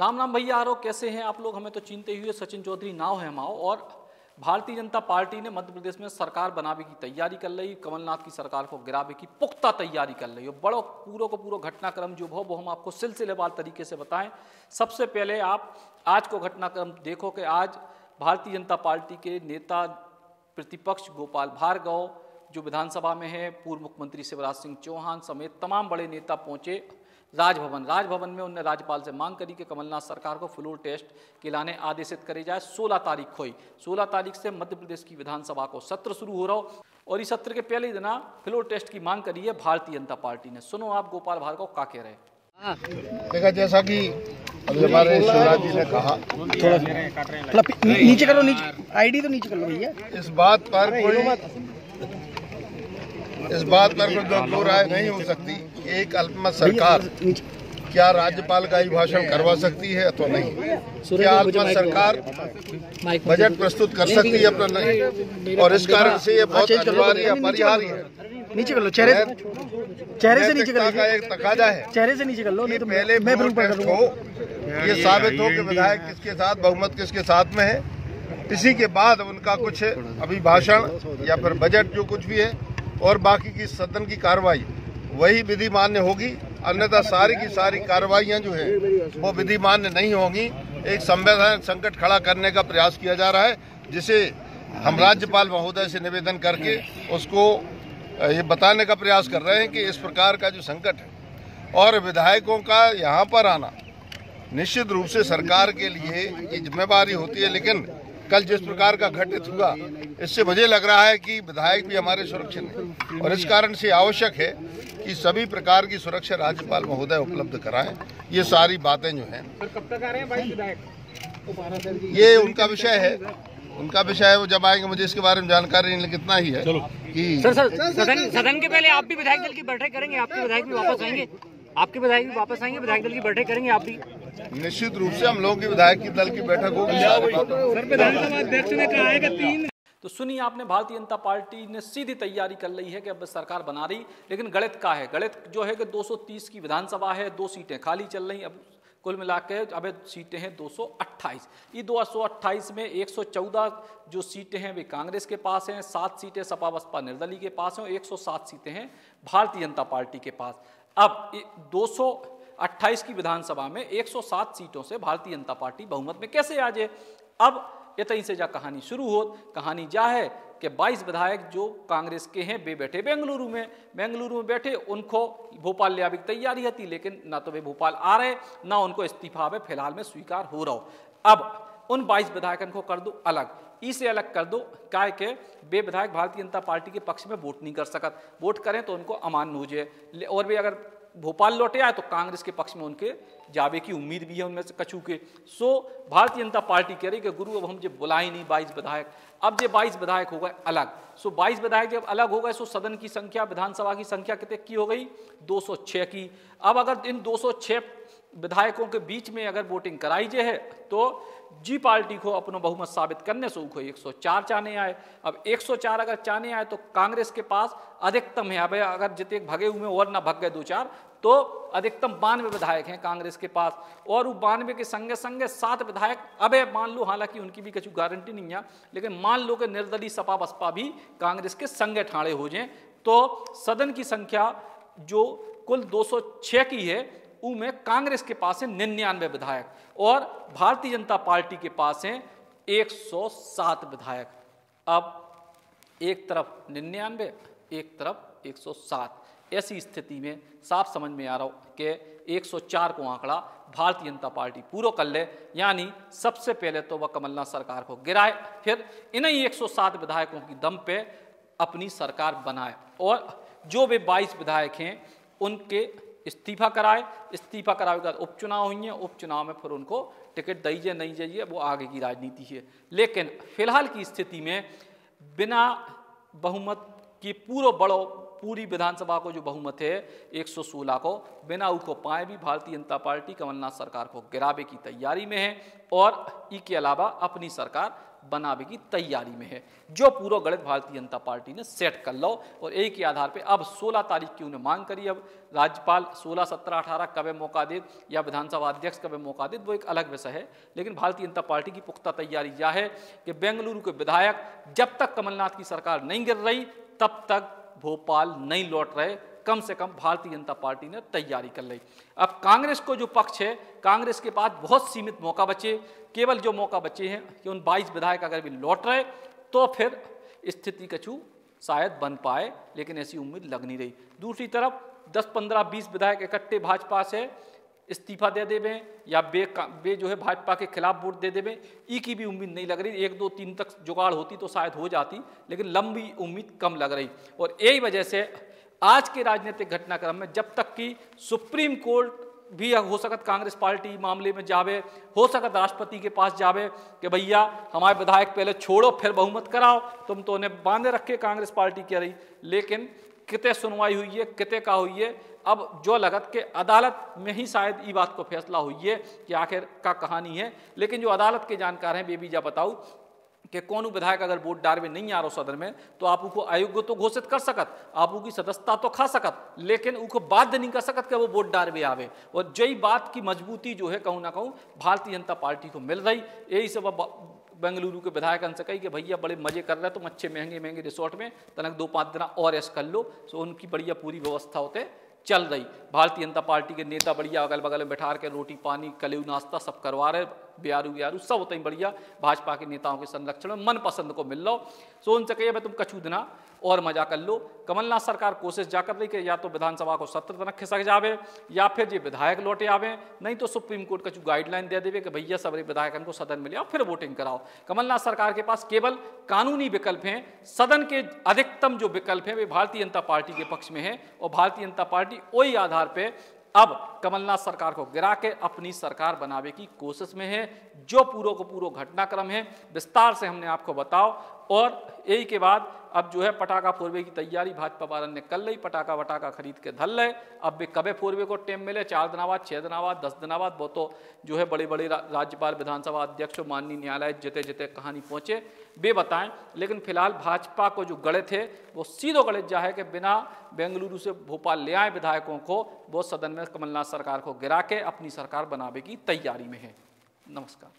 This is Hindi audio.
राम राम भैया, आरो कैसे हैं आप लोग? हमें तो चिंते हुए सचिन चौधरी, नाव है हमाओ और भारतीय जनता पार्टी ने मध्य प्रदेश में सरकार बनाने की तैयारी कर रही कमलनाथ की सरकार को गिरावे की पुख्ता तैयारी कर रही है बड़ो, पूरा को पूरा घटनाक्रम जो हो वो हम आपको सिलसिलेवार तरीके से बताएँ। सबसे पहले आप आज को घटनाक्रम देखो कि आज भारतीय जनता पार्टी के नेता प्रतिपक्ष गोपाल भार्गव, जो विधानसभा में है, पूर्व मुख्यमंत्री शिवराज सिंह चौहान समेत तमाम बड़े नेता पहुँचे। राजभवन। राजभवन में उन्होंने राज्यपाल से मांग करी कि कमलनाथ सरकार को फ्लोर टेस्ट के लाने आदेशित करे जाए। 16 तारीख को ही 16 तारीख से मध्य प्रदेश की विधानसभा को सत्र शुरू हो रहा हो और इस सत्र के पहले दिन फ्लोर टेस्ट की मांग करी है भारतीय जनता पार्टी ने। सुनो आप गोपाल भार्गव का कह रहे। देखा जैसा कि अभी हमारे शिवराज जी ने कहा थोड़ा नीचे करो नीचे आईडी तो नीचे कर लो भैया। इस बात पर कोई इस बात पर कोई दो राय नहीं हो सकती। एक अल्पमत सरकार क्या राज्यपाल का अभिभाषण करवा सकती है अथवा नहीं? क्या अल्पमत सरकार बजट प्रस्तुत कर सकती है अपना? नहीं और इस कारण से ये बहुत अनिवार्य अपरिहार्य है? नीचे कर लो चेहरे चेहरे से नीचे कर का एक तकाजा है चेहरे से नीचे कर लो नहीं तो पहले मैं हो ये साबित हो कि विधायक किसके साथ बहुमत किसके साथ में है। इसी के बाद उनका कुछ अभिभाषण या फिर बजट जो कुछ भी है और बाकी की सदन की कार्रवाई। वही विधि मान्य होगी, अन्यथा सारी की सारी कार्रवाइयाँ जो है, वो विधि मान्य नहीं होंगी। एक संवैधानिक संकट खड़ा करने का प्रयास किया जा रहा है, जिसे हम राज्यपाल महोदय से निवेदन करके उसको ये बताने का प्रयास कर रहे हैं कि इस प्रकार का जो संकट है, और विधायकों का यहाँ पर आना, निश्चित रूप से सरकार के लिए ये जिम्मेवारी होती है, लेकिन कल जिस प्रकार का घटित हुआ इससे मुझे लग रहा है कि विधायक भी हमारे सुरक्षित हैं। और इस कारण से आवश्यक है कि सभी प्रकार की सुरक्षा राज्यपाल महोदय उपलब्ध कराएँ। ये सारी बातें जो हैं। ये उनका विषय है। उनका विषय है वो जब आएँगे मुझे इसके बारे में जानकारी नहीं लेकिन इतना ही है कि सर सर सदन सदन के पहले आप भी विधायक दल की बैठक करेंगे आपके विधायक भी वापस आएँगे। आपके विधायक भी वापस आएँगे विधायक दल की बैठक करेंगे आप भी। निश्चित रूप से हम लोगों की विधायक की दल की बैठक होगी। तो सुनिए आपने भारतीय जनता पार्टी ने सीधी तैयारी कर ली है कि अब सरकार बना रही लेकिन गणित का है। गणित जो है कि 230 की विधानसभा है दो सीटें खाली चल रही अब कुल मिला के अब सीटें हैं 228 ये 228 में 114 जो सीटें हैं वे कांग्रेस के पास हैं। सात सीटें सपा बसपा निर्दलीय के पास हैं और एक सौ सात सीटें हैं भारतीय जनता पार्टी के पास। अब दो सौ 28 की विधानसभा में 107 सीटों से भारतीय जनता पार्टी बहुमत में। कैसे आ जाए अब तो इतनी से जा कहानी शुरू हो। कहानी जा है कि 22 विधायक जो कांग्रेस के हैं, वे बैठे बेंगलुरु में। बेंगलुरु में बैठे, उनको भोपाल ले आने की तैयारी थी लेकिन ना तो वे भोपाल आ रहे, ना उनको इस्तीफा में फ़िलहाल में स्वीकार हो रहा हो। अब उन 22 विधायकों को कर दो अलग। इसे अलग कर दो। काय के वे विधायक भारतीय जनता पार्टी के पक्ष में वोट नहीं कर सकत। वोट करें तो उनको अमान्य हो जाए। और भी अगर भोपाल लौटे आए तो कांग्रेस के पक्ष में उनके जावे की उम्मीद भी है उनमें से कछू के। सो, भारतीय जनता पार्टी कह रही कि गुरु, अब हम जब बुलाए नहीं बाईस विधायक, अब जो बाईस विधायक हो गए, अलग। सो, बाईस विधायक जब अलग हो गए, सो, सदन की संख्या, विधानसभा की संख्या कितने की हो गई? 206 की। अब अगर इन 206 विधायकों के बीच में अगर वोटिंग कराई जाए है तो जी पार्टी को अपना बहुमत साबित करने से उनको 104 चाने आए। अब 104 अगर चाने आए तो कांग्रेस के पास अधिकतम है। अब अगर जितने भगे हुए और ना भग गए दो चार तो अधिकतम बानवे विधायक हैं कांग्रेस के पास। और वो बानवे के संगे संगे सात विधायक, अब मान लो, हालाँकि उनकी भी कुछ गारंटी नहीं है, लेकिन मान लो कि निर्दलीय सपा बसपा भी कांग्रेस के संगे ठाड़े हो जाएँ तो सदन की संख्या जो कुल 206 की है उनमें कांग्रेस के पास है निन्यानवे विधायक और भारतीय जनता पार्टी के पास हैं 107 विधायक। अब एक तरफ़ निन्यानवे, एक तरफ़ 107 ऐसी स्थिति में साफ़ समझ में आ रहा हो कि 104 को आंकड़ा भारतीय जनता पार्टी पूरा कर ले। यानी सबसे पहले तो वह कमलनाथ सरकार को गिराए, फिर इन्हीं 107 विधायकों की दम पे अपनी सरकार बनाए और जो वे 22 विधायक हैं, उनके इस्तीफा कराए इस्तीफा कराए के बाद उपचुनाव हुई हैं, उपचुनाव में फिर उनको टिकट दीजिए नहीं दीजिए वो आगे की राजनीति है। लेकिन फ़िलहाल की स्थिति में बिना बहुमत की पूरा बड़ो, पूरी विधानसभा को जो बहुमत है 116 को, बिना उको पाए भी भारतीय जनता पार्टी कमलनाथ सरकार को गिरावे की तैयारी में है और इसके अलावा अपनी सरकार बनावे की तैयारी में है। जो पूरा गणित भारतीय जनता पार्टी ने सेट कर लो और एक ही आधार पे अब 16 तारीख की उन्हें मांग करी। अब राज्यपाल 16 17 18 कब मौका दे या विधानसभा अध्यक्ष कब मौका दे, वो एक अलग विषय है। लेकिन भारतीय जनता पार्टी की पुख्ता तैयारी यह है कि बेंगलुरु के विधायक जब तक कमलनाथ की सरकार नहीं गिर रही, तब तक भोपाल नहीं लौट रहे। कम से कम भारतीय जनता पार्टी ने तैयारी कर ली। अब कांग्रेस को जो पक्ष है, कांग्रेस के पास बहुत सीमित मौका बचे। केवल जो मौका बचे हैं कि उन 22 विधायक अगर भी लौट रहे तो फिर स्थिति कछु शायद बन पाए, लेकिन ऐसी उम्मीद लग नहीं रही। दूसरी तरफ़ 10 15 20 विधायक इकट्ठे भाजपा से इस्तीफा दे देवे, या बे बे जो है भाजपा के खिलाफ वोट दे देवे, ई की भी उम्मीद नहीं लग रही। एक दो तीन तक जुगाड़ होती तो शायद हो जाती, लेकिन लंबी उम्मीद कम लग रही। और यही वजह से आज के राजनीतिक घटनाक्रम में जब तक कि सुप्रीम कोर्ट भी हो सकत कांग्रेस पार्टी मामले में जावे, हो सकत राष्ट्रपति के पास जावे कि भैया, हमारे विधायक पहले छोड़ो, फिर बहुमत कराओ, तुम तो उन्हें बांधे रखे कांग्रेस पार्टी कह रही लेकिन कितने सुनवाई हुई है, कितने का हुई है, अब जो लगत के अदालत में ही शायद ये बात को फैसला हुई है कि आखिर का कहानी है। लेकिन जो अदालत के जानकार हैं बेबी जा बताऊँ कि कौन विधायक अगर वोट में नहीं आ रहा सदन में तो आप उनको अयोग्य तो घोषित कर सकत, आप की सदस्यता तो खा सकत, लेकिन उनको बाध्य नहीं कर सकत कि वो वोट में आवे। और जई बात की मजबूती जो है, कहूँ ना कहूँ, भारतीय जनता पार्टी को मिल रही। यही सब बेंगलुरु के विधायक से कही कि भैया बड़े मज़े कर रहे तुम अच्छे महँगे महँगे रिसोर्ट में, तनक दो पाँच दिन और ऐसा कर लो। सो उनकी बढ़िया पूरी व्यवस्था होते चल रही। भारतीय जनता पार्टी के नेता बढ़िया अगल बगल में बैठा के रोटी पानी कलेऊ नाश्ता सब करवा रहे। बियारू बियारू सब होते बढ़िया। भाजपा के नेताओं के संरक्षण में मन पसंद को मिल लो। सो उनसे कहिए भाई तुम कछू दिना और मज़ा कर लो। कमलनाथ सरकार कोशिश जा कर रही कि या तो विधानसभा को सत्र तक खिसक जावे, या फिर ये विधायक लौटे आवे। नहीं तो सुप्रीम कोर्ट कछु गाइडलाइन दे देवे कि भैया सबरे विधायकन को सदन में लिया फिर वोटिंग कराओ। कमलनाथ सरकार के पास केवल कानूनी विकल्प हैं। सदन के अधिकतम जो विकल्प हैं, वे भारतीय जनता पार्टी के पक्ष में है और भारतीय जनता पार्टी वही आधार पर अब कमलनाथ सरकार को गिरा के अपनी सरकार बनावे की कोशिश में है। जो पूरा को पूरा घटनाक्रम है, विस्तार से हमने आपको बताओ। और यही के बाद अब जो है पटाखा फोरवे की तैयारी भाजपा वालन ने कर ली, पटाखा वटाखा खरीद के धल ले। अब भी कबे फोरवे को टेम मिले? चार दिन बाद छः दिन बाद, दस दिन बाद, वो तो जो है बड़े बड़े राज्यपाल, विधानसभा अध्यक्ष, माननीय न्यायालय जिते जिते कहानी पहुँचे, वे बताएँ। लेकिन फ़िलहाल भाजपा को जो गणित है वो सीधो गणित जा है कि बिना बेंगलुरु से भोपाल ले आए विधायकों को, वो सदन में कमलनाथ सरकार को गिरा के अपनी सरकार बनावे की तैयारी में है। नमस्कार।